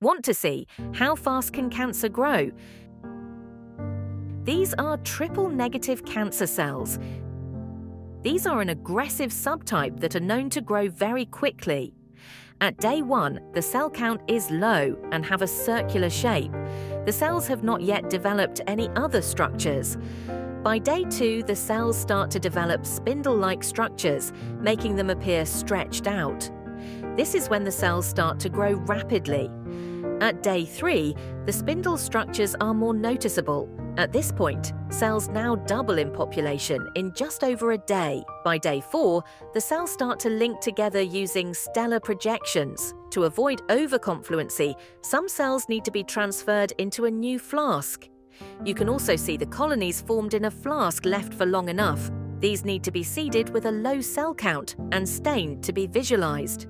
Want to see how fast can cancer grow? These are triple negative cancer cells. These are an aggressive subtype that are known to grow very quickly. At day one, the cell count is low and have a circular shape. The cells have not yet developed any other structures. By day two, the cells start to develop spindle-like structures, making them appear stretched out. This is when the cells start to grow rapidly. At day three, the spindle structures are more noticeable. At this point, cells now double in population in just over a day. By day four, the cells start to link together using stellar projections. To avoid overconfluency, some cells need to be transferred into a new flask. You can also see the colonies formed in a flask left for long enough. These need to be seeded with a low cell count and stained to be visualized.